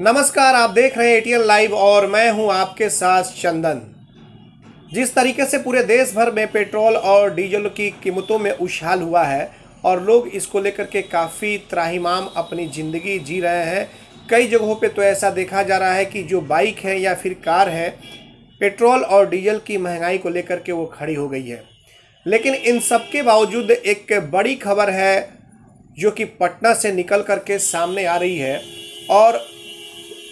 नमस्कार, आप देख रहे हैं एटीएन लाइव और मैं हूँ आपके साथ चंदन। जिस तरीके से पूरे देश भर में पेट्रोल और डीजल की कीमतों में उछाल हुआ है और लोग इसको लेकर के काफ़ी त्राहिमाम अपनी ज़िंदगी जी रहे हैं, कई जगहों पे तो ऐसा देखा जा रहा है कि जो बाइक है या फिर कार है, पेट्रोल और डीजल की महँगाई को लेकर के वो खड़ी हो गई है। लेकिन इन सब के बावजूद एक बड़ी खबर है जो कि पटना से निकल करके सामने आ रही है और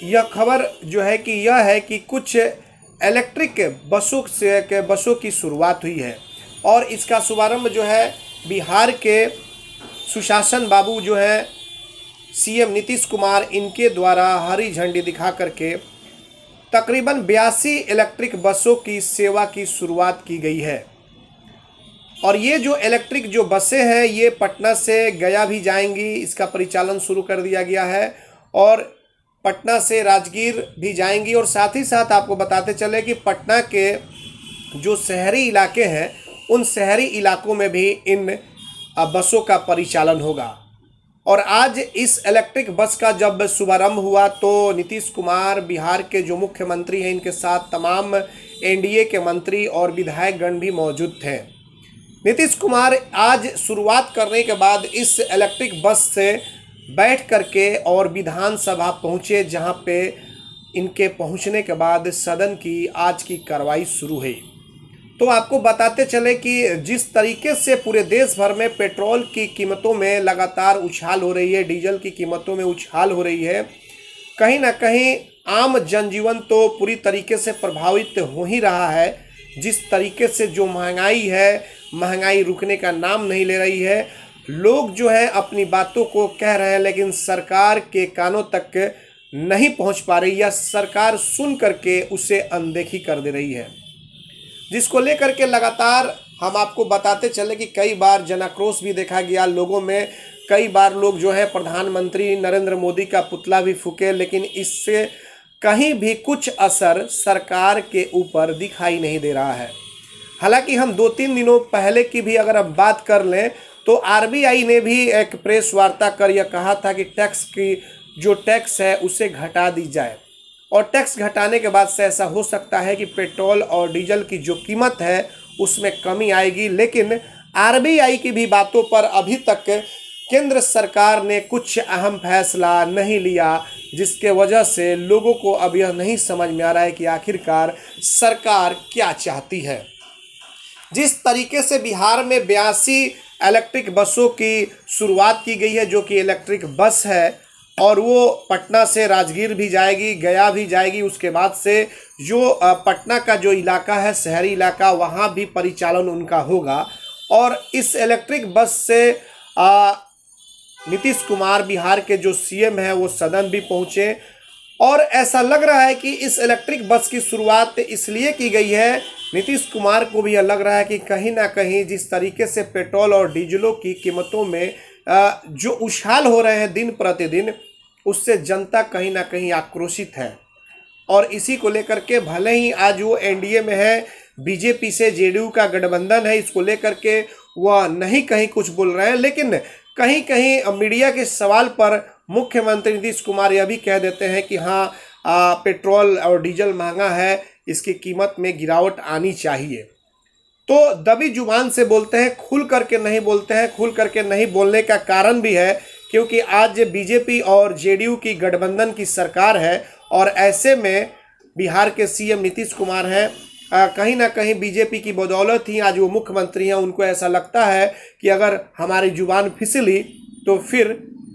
यह खबर जो है कि यह है कि कुछ इलेक्ट्रिक बसों से, के बसों की शुरुआत हुई है। और इसका शुभारंभ जो है, बिहार के सुशासन बाबू जो है, सीएम नीतीश कुमार, इनके द्वारा हरी झंडी दिखा करके तकरीबन बयासी इलेक्ट्रिक बसों की सेवा की शुरुआत की गई है। और ये जो इलेक्ट्रिक जो बसें हैं, ये पटना से गया भी जाएँगी, इसका परिचालन शुरू कर दिया गया है। और पटना से राजगीर भी जाएँगी और साथ ही साथ आपको बताते चले कि पटना के जो शहरी इलाके हैं, उन शहरी इलाकों में भी इन बसों का परिचालन होगा। और आज इस इलेक्ट्रिक बस का जब शुभारंभ हुआ तो नीतीश कुमार बिहार के जो मुख्यमंत्री हैं, इनके साथ तमाम एनडीए के मंत्री और विधायकगण भी मौजूद थे। नीतीश कुमार आज शुरुआत करने के बाद इस इलेक्ट्रिक बस से बैठ करके और विधानसभा पहुँचे, जहाँ पे इनके पहुँचने के बाद सदन की आज की कार्रवाई शुरू हुई। तो आपको बताते चले कि जिस तरीके से पूरे देश भर में पेट्रोल की कीमतों में लगातार उछाल हो रही है, डीजल की कीमतों में उछाल हो रही है, कहीं ना कहीं आम जनजीवन तो पूरी तरीके से प्रभावित हो ही रहा है। जिस तरीके से जो महँगाई है, महँगाई रुकने का नाम नहीं ले रही है लोग जो है अपनी बातों को कह रहे हैं, लेकिन सरकार के कानों तक नहीं पहुँच पा रही या सरकार सुन करके उसे अनदेखी कर दे रही है। जिसको लेकर के लगातार हम आपको बताते चले कि कई बार जनाक्रोश भी देखा गया लोगों में। कई बार लोग जो है प्रधानमंत्री नरेंद्र मोदी का पुतला भी फूके, लेकिन इससे कहीं भी कुछ असर सरकार के ऊपर दिखाई नहीं दे रहा है। हालाँकि हम दो तीन दिनों पहले की भी अगर हम बात कर लें तो आरबीआई ने भी एक प्रेस वार्ता कर यह कहा था कि टैक्स की जो टैक्स है उसे घटा दी जाए। और टैक्स घटाने के बाद से ऐसा हो सकता है कि पेट्रोल और डीजल की जो कीमत है, उसमें कमी आएगी। लेकिन आरबीआई की भी बातों पर अभी तक केंद्र सरकार ने कुछ अहम फैसला नहीं लिया, जिसके वजह से लोगों को अब यह नहीं समझ में आ रहा है कि आखिरकार सरकार क्या चाहती है। जिस तरीके से बिहार में बयासी इलेक्ट्रिक बसों की शुरुआत की गई है, जो कि इलेक्ट्रिक बस है, और वो पटना से राजगीर भी जाएगी, गया भी जाएगी। उसके बाद से जो पटना का जो इलाका है, शहरी इलाका, वहाँ भी परिचालन उनका होगा। और इस इलेक्ट्रिक बस से नीतीश कुमार बिहार के जो सीएम हैं, वो सदन भी पहुँचे। और ऐसा लग रहा है कि इस इलेक्ट्रिक बस की शुरुआत इसलिए की गई है नीतीश कुमार को भी यह लग रहा है कि कहीं ना कहीं जिस तरीके से पेट्रोल और डीजलों की कीमतों में जो उछाल हो रहे हैं दिन प्रतिदिन, उससे जनता कहीं ना कहीं आक्रोशित है। और इसी को लेकर के भले ही आज वो एनडीए में है, बीजेपी से जेडीयू का गठबंधन है, इसको लेकर के वह नहीं कहीं कुछ बोल रहे हैं, लेकिन कहीं कहीं मीडिया के सवाल पर मुख्यमंत्री नीतीश कुमार यह भी कह देते हैं कि हाँ पेट्रोल और डीजल महँगा है इसकी कीमत में गिरावट आनी चाहिए। तो दबी ज़ुबान से बोलते हैं, खुल करके नहीं बोलते हैं, खुल करके नहीं बोलने का कारण भी है, क्योंकि आज बीजेपी और जेडीयू की गठबंधन की सरकार है और ऐसे में बिहार के सीएम नीतीश कुमार हैं। कहीं ना कहीं बीजेपी की बदौलत ही आज वो मुख्यमंत्री हैं, उनको ऐसा लगता है कि अगर हमारी ज़ुबान फिसली तो फिर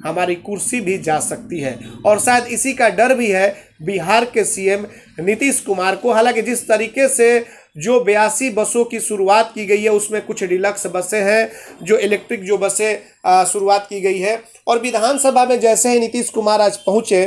हमारी कुर्सी भी जा सकती है। और शायद इसी का डर भी है बिहार के सीएम नीतीश कुमार को। हालाँकि जिस तरीके से जो बयासी बसों की शुरुआत की गई है, उसमें कुछ डिलक्स बसें हैं, जो इलेक्ट्रिक जो बसें शुरुआत की गई है। और विधानसभा में जैसे ही नीतीश कुमार आज पहुँचे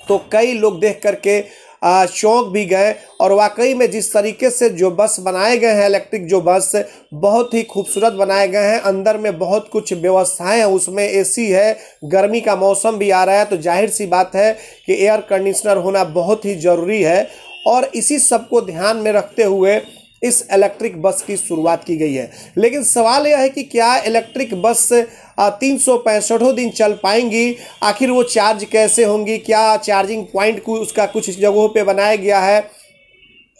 तो कई लोग देख करके चौंक भी गए। और वाकई में जिस तरीके से जो बस बनाए गए हैं, इलेक्ट्रिक जो बस, बहुत ही खूबसूरत बनाए गए हैं। अंदर में बहुत कुछ व्यवस्थाएँ हैं, उसमें एसी है, गर्मी का मौसम भी आ रहा है। तो ज़ाहिर सी बात है कि एयर कंडीशनर होना बहुत ही ज़रूरी है। और इसी सबको ध्यान में रखते हुए इस इलेक्ट्रिक बस की शुरुआत की गई है। लेकिन सवाल यह है कि क्या इलेक्ट्रिक बस तीन सौ पैंसठों दिन चल पाएँगी? आखिर वो चार्ज कैसे होंगी? क्या चार्जिंग पॉइंट को, उसका कुछ जगहों पे बनाया गया है?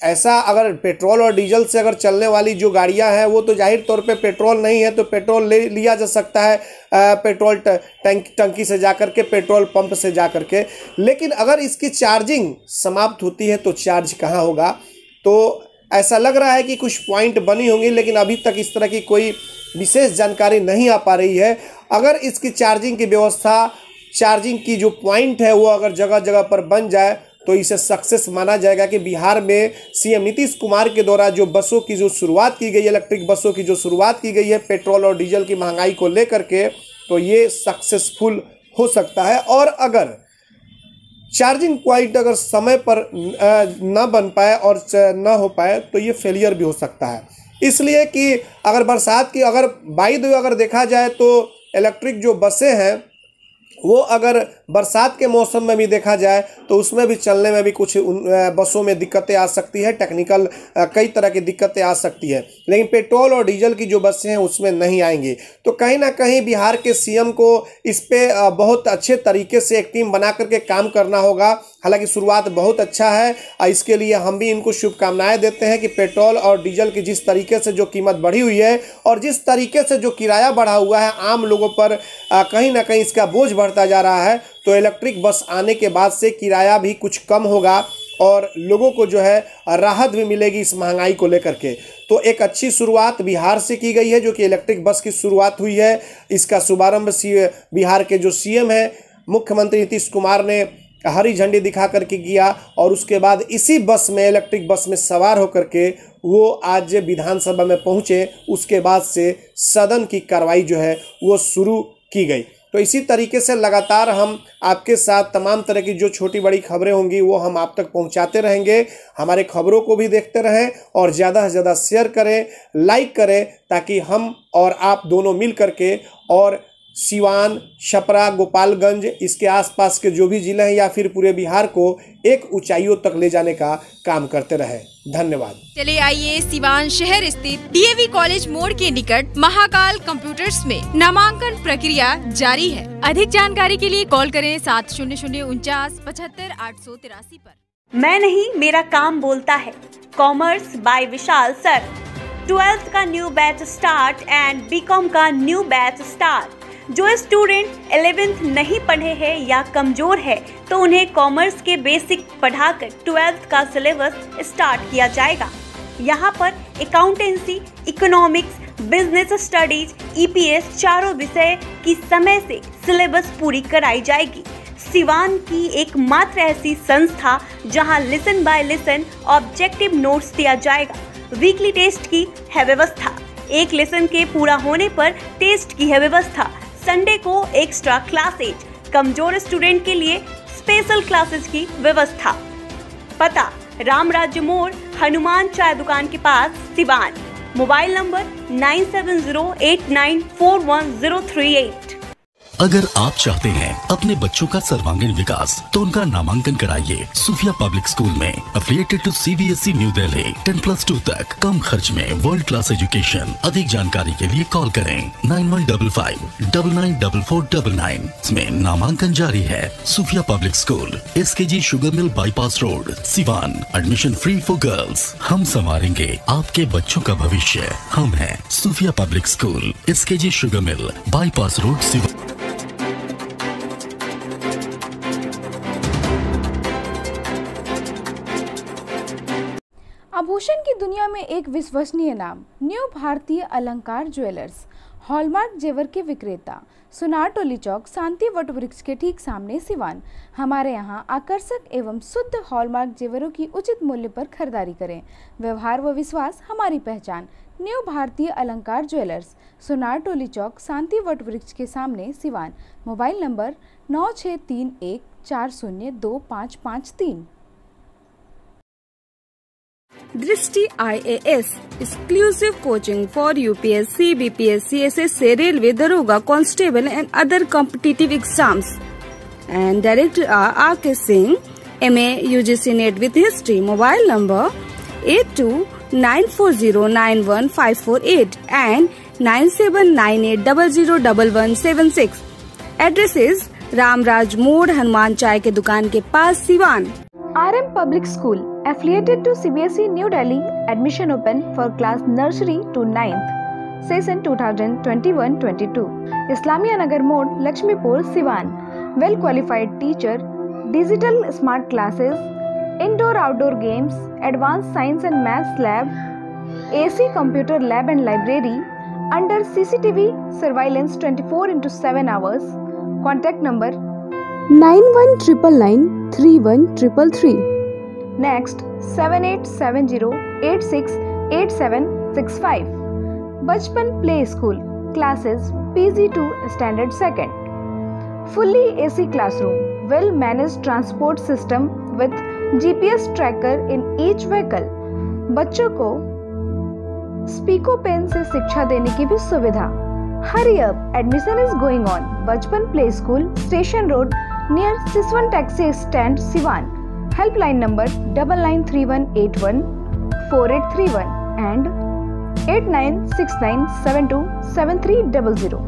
ऐसा अगर पेट्रोल और डीजल से अगर चलने वाली जो गाड़ियाँ हैं, वो तो ज़ाहिर तौर पे पेट्रोल नहीं है तो पेट्रोल ले, लिया जा सकता है पेट्रोल टंक, टंकी से जा कर के, पेट्रोल पंप से जा कर के। लेकिन अगर इसकी चार्जिंग समाप्त होती है तो चार्ज कहाँ होगा? तो ऐसा लग रहा है कि कुछ पॉइंट बनी होंगी, लेकिन अभी तक इस तरह की कोई विशेष जानकारी नहीं आ पा रही है। अगर इसकी चार्जिंग की व्यवस्था चार्जिंग की जो पॉइंट है, वो अगर जगह जगह पर बन जाए तो इसे सक्सेस माना जाएगा कि बिहार में सीएम नीतीश कुमार के द्वारा जो बसों की जो शुरुआत की गई है इलेक्ट्रिक बसों की जो शुरुआत की गई है पेट्रोल और डीजल की महँगाई को लेकर के तो ये सक्सेसफुल हो सकता है। और अगर चार्जिंग पॉइंट अगर समय पर ना बन पाए और ना हो पाए तो ये फेलियर भी हो सकता है। इसलिए कि अगर बरसात की अगर, बाई दो अगर देखा जाए तो इलेक्ट्रिक जो बसें हैं वो अगर बरसात के मौसम में भी देखा जाए तो उसमें भी चलने में भी कुछ बसों में दिक्कतें आ सकती है टेक्निकल कई तरह की दिक्कतें आ सकती है। लेकिन पेट्रोल और डीजल की जो बसें हैं, उसमें नहीं आएँगी। तो कहीं ना कहीं बिहार के सीएम को इस पर बहुत अच्छे तरीके से एक टीम बना करके काम करना होगा। हालाँकि शुरुआत बहुत अच्छा है इसके लिए हम भी इनको शुभकामनाएँ देते हैं कि पेट्रोल और डीजल की जिस तरीके से जो कीमत बढ़ी हुई है और जिस तरीके से जो किराया बढ़ा हुआ है, आम लोगों पर कहीं ना कहीं इसका बोझ बढ़ता जा रहा है। तो इलेक्ट्रिक बस आने के बाद से किराया भी कुछ कम होगा और लोगों को जो है राहत भी मिलेगी इस महँगाई को लेकर के। तो एक अच्छी शुरुआत बिहार से की गई है, जो कि इलेक्ट्रिक बस की शुरुआत हुई है। इसका शुभारंभ बिहार के जो सीएम है, मुख्यमंत्री नीतीश कुमार ने हरी झंडी दिखा करके किया और उसके बाद इसी बस में इलेक्ट्रिक बस में सवार होकर के वो आज विधानसभा में पहुँचे। उसके बाद से सदन की कार्रवाई जो है वो शुरू की गई। तो इसी तरीके से लगातार हम आपके साथ तमाम तरह की जो छोटी बड़ी खबरें होंगी वो हम आप तक पहुंचाते रहेंगे। हमारे खबरों को भी देखते रहें और ज़्यादा से ज़्यादा शेयर करें लाइक करें ताकि हम और आप दोनों मिल करके और सिवान छपरा गोपालगंज इसके आसपास के जो भी ज़िले हैं या फिर पूरे बिहार को एक ऊंचाइयों तक ले जाने का काम करते रहे। धन्यवाद। चले आइए सिवान शहर स्थित डीएवी कॉलेज मोड़ के निकट महाकाल कंप्यूटर्स में नामांकन प्रक्रिया जारी है। अधिक जानकारी के लिए कॉल करें सात शून्य शून्य उनचास पचहत्तर आठ सौ तिरासी आरोप मैं नहीं मेरा काम बोलता है। Commerce by Vishal sir. Twelfth का new batch start and BCom का न्यू बैच स्टार्ट। जो स्टूडेंट एलेवेंथ नहीं पढ़े हैं या कमज़ोर है तो उन्हें कॉमर्स के बेसिक पढ़ाकर ट्वेल्थ का सिलेबस स्टार्ट किया जाएगा। यहाँ पर accountancy economics business studies EPS चारों विषय की समय से सिलेबस पूरी कराई जाएगी। सिवान की एकमात्र ऐसी संस्था जहाँ lesson by lesson objective notes दिया जाएगा। वीकली टेस्ट की है व्यवस्था। एक लेसन के पूरा होने पर टेस्ट की है व्यवस्था। संडे को एक्स्ट्रा क्लासेज कमज़ोर स्टूडेंट के लिए स्पेशल क्लासेस की व्यवस्था। पता, राम राज्य मोर हनुमान चाय दुकान के पास Siwan. Mobile number nine seven zero eight nine four one zero three eight. अगर आप चाहते हैं अपने बच्चों का सर्वांगीण विकास तो उनका नामांकन कराइए सुफिया पब्लिक स्कूल में। Affiliated to CBSE New Delhi ten plus two तक। कम खर्च में वर्ल्ड क्लास एजुकेशन अधिक जानकारी के लिए कॉल करें nine one double five double nine double four double nine इसमें नामांकन जारी है। Sufiya public school S K G sugar mill bypass road Siwan admission free for girls हम संवारेंगे आपके बच्चों का भविष्य। हम है Sufiya public school S K G sugar mill bypass road Siwan विश्वसनीय नाम, न्यू भारतीय अलंकार ज्वेलर्स, हॉलमार्क जेवर के विक्रेता, सुनार टोली चौक, शांति वट वृक्ष के ठीक सामने सिवान। हमारे यहाँ आकर्षक एवं शुद्ध हॉलमार्क जेवरों की उचित मूल्य पर खरीदारी करें। व्यवहार व विश्वास, हमारी पहचान, न्यू भारतीय अलंकार ज्वेलर्स, सुनार टोली चौक, शांति वट वृक्ष के सामने सिवान। मोबाइल नंबर नौ छः तीन एक चार शून्य दो पाँच पाँच तीन। Drishti IAS exclusive coaching for U P S C B P S C S S C railway दरोगा constable and other competitive exam and director R R K Singh M A U G C NET with history mobile number eight two nine four zero nine one five four eight and nine seven nine eight double zero double one seven six address is Ramraj मोड़ हनुमान चाय के दुकान के पास Siwan RM Public School affiliated to CBSE New Delhi admission open for class nursery to 9th session 2021-22 Islamia Nagar Mode Lakshmipur Siwan well qualified teacher digital smart classes indoor outdoor games advanced science and maths lab AC computer lab and library under CCTV surveillance 24 into 7 hours contact number nine one triple nine three one triple three. Next seven eight seven zero eight six eight seven six five Bachpan play school classes P G to standard second fully A C classroom well manage transport system with G P S tracker in each vehicle बच्चों को स्पीको pen से शिक्षा देने की भी सुविधा। हरी अब admission is going on Bachpan play school station road eight nine six nine seven two seven three double zero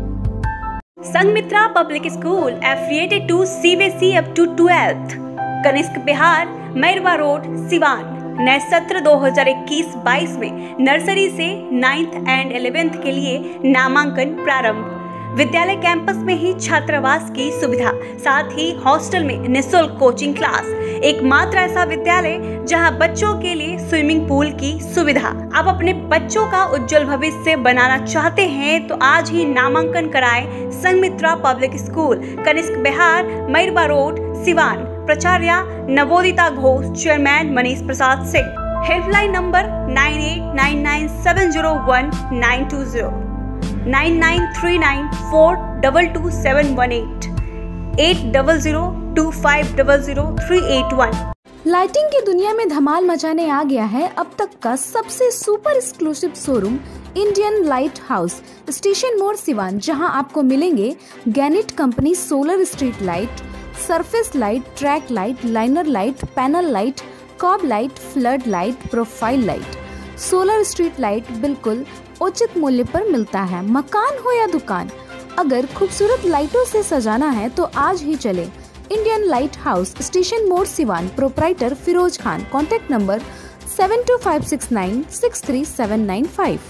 Sangamitra public school affiliated to CBSE up to twelfth Kanishk Bihar, Mairwa road Siwan नए सत्र 2021-22 में nursery से ninth and eleventh के लिए नामांकन प्रारंभ। विद्यालय campus में ही छात्रावास की सुविधा, साथ ही हॉस्टल में निशुल्क कोचिंग क्लास। एकमात्र ऐसा विद्यालय जहाँ बच्चों के लिए स्विमिंग पूल की सुविधा। आप अपने बच्चों का उज्जवल भविष्य बनाना चाहते हैं तो आज ही नामांकन कराएँ Sangamitra public school, Kanishk Bihar Mairwa road, Siwan. प्राचार्य Navodita Ghosh, chairman Manish Prasad Singh. Helpline number nine eight nine nine seven zero one nine two zero. Nine nine three nine four double two seven one eight eight double zero two five double zero three eight one lighting की दुनिया में धमाल मचाने आ गया है अब तक का सबसे super exclusive showroom Indian light house station मोड़ सिवान जहाँ आपको मिलेंगे गैनिट company solar street light surface light track light liner light panel light cob light flood light profile light solar street light बिल्कुल उचित मूल्य पर मिलता है। मकान हो या दुकान, अगर खूबसूरत लाइटों से सजाना है तो आज ही चले। इंडियन लाइट हाउस स्टेशन मोड़ Siwan, proprietor Firoz Khan, contact number seven two five six nine six three seven nine five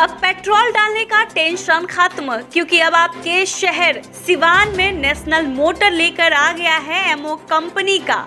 अब पेट्रोल डालने का टेंशन खत्म, क्योंकि अब आपके शहर सिवान में नेशनल मोटर लेकर आ गया है एमओ कंपनी का।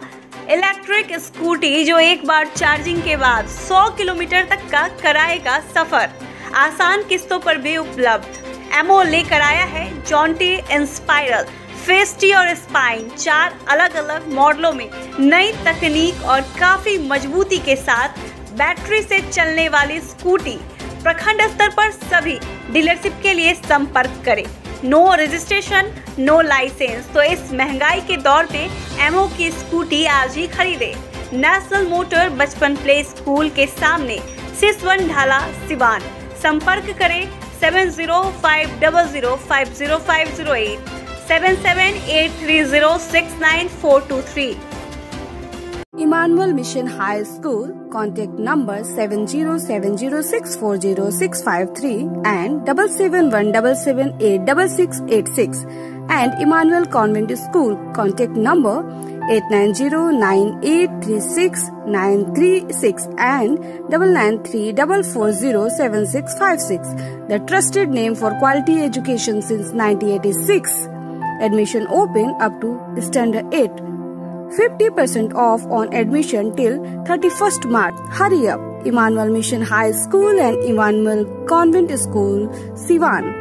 इलेक्ट्रिक स्कूटी जो एक बार चार्जिंग के बाद 100 किलोमीटर तक का कराएगा सफ़र। आसान किस्तों पर भी उपलब्ध। एमओ लेकर आया है जॉन्टी इंस्पायरल फेस्टी और स्पाइन चार अलग अलग मॉडलों में नई तकनीक और काफ़ी मजबूती के साथ बैटरी से चलने वाली स्कूटी। प्रखंड स्तर पर सभी डीलरशिप के लिए संपर्क करें। नो रजिस्ट्रेशन नो लाइसेंस तो इस महँगाई के दौर पे एमओ की स्कूटी आज ही खरीदे। National motor Bachpan play school के सामने सिसवन ढाला सिवान। संपर्क करें seven zero five double zero five zero five zero eight seven seven eight three zero six nine four two three Emmanuel mission high school contact number seven zero seven zero six four zero six five three and double seven one double seven eight double six eight six and Emmanuel convent school contact number 890983696 and 9934407656. The trusted name for quality education since 1986. Admission open up to standard 8. 50% off on admission till 31st March. Hurry up! Emmanuel Mission High School and Emmanuel Convent School, Sivan.